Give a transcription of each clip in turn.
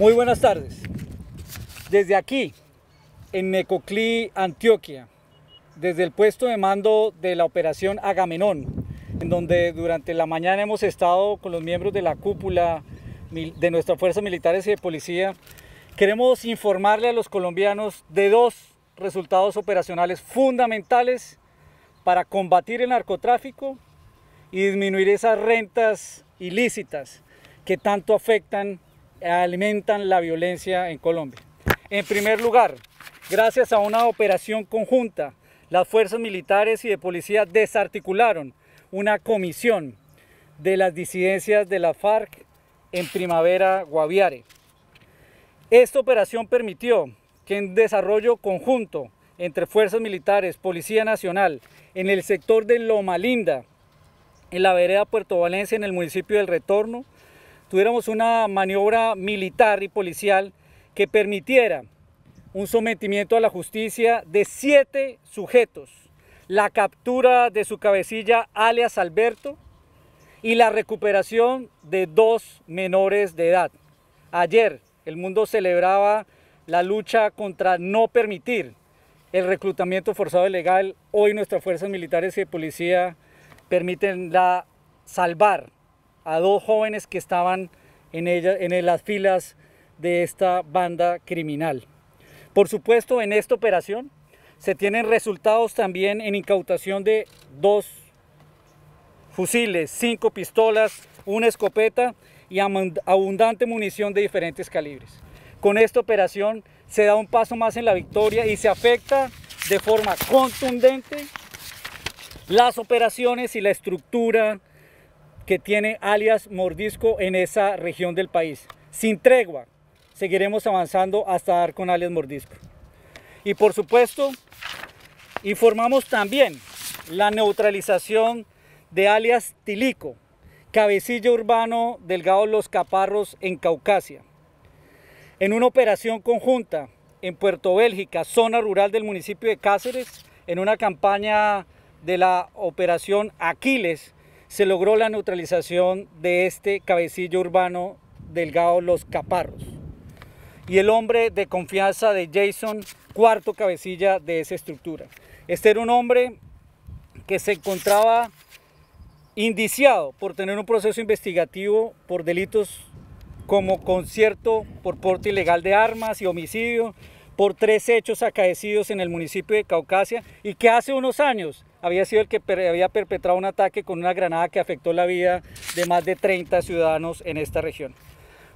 Muy buenas tardes. Desde aquí, en Necoclí, Antioquia, desde el puesto de mando de la operación Agamenón, en donde durante la mañana hemos estado con los miembros de la cúpula de nuestras fuerzas militares y de policía, queremos informarle a los colombianos de dos resultados operacionales fundamentales para combatir el narcotráfico y disminuir esas rentas ilícitas que tanto afectan alimentan la violencia en Colombia. En primer lugar, gracias a una operación conjunta, las fuerzas militares y de policía desarticularon una comisión de las disidencias de la FARC en Primavera Guaviare. Esta operación permitió que en desarrollo conjunto entre fuerzas militares, Policía Nacional, en el sector de Loma Linda, en la vereda Puerto Valencia, en el municipio del Retorno, tuviéramos una maniobra militar y policial que permitiera un sometimiento a la justicia de siete sujetos, la captura de su cabecilla alias Alberto y la recuperación de dos menores de edad. Ayer el mundo celebraba la lucha contra no permitir el reclutamiento forzado ilegal. Hoy nuestras fuerzas militares y de policía permiten la salvar a dos jóvenes que estaban en, ella, en las filas de esta banda criminal. Por supuesto, en esta operación se tienen resultados también en incautación de dos fusiles, cinco pistolas, una escopeta y abundante munición de diferentes calibres. Con esta operación se da un paso más en la victoria y se afecta de forma contundente las operaciones y la estructura que tiene alias Mordisco en esa región del país. Sin tregua, seguiremos avanzando hasta dar con alias Mordisco. Y por supuesto, informamos también la neutralización de alias Tilico, cabecilla urbano Delgado Los Caparros en Caucasia. En una operación conjunta en Puerto Bélgica, zona rural del municipio de Cáceres, en una campaña de la operación Aquiles, se logró la neutralización de este cabecillo urbano delgado Los Caparros. Y el hombre de confianza de Jason, cuarto cabecilla de esa estructura. Este era un hombre que se encontraba indiciado por tener un proceso investigativo por delitos como concierto por porte ilegal de armas y homicidio, por tres hechos acaecidos en el municipio de Caucasia y que hace unos años había sido el que había perpetrado un ataque con una granada que afectó la vida de más de 30 ciudadanos en esta región.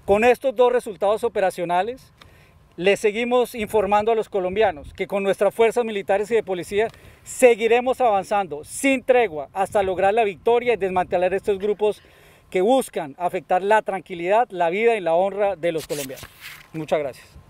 Con estos dos resultados operacionales, le seguimos informando a los colombianos que con nuestras fuerzas militares y de policía seguiremos avanzando sin tregua hasta lograr la victoria y desmantelar estos grupos que buscan afectar la tranquilidad, la vida y la honra de los colombianos. Muchas gracias.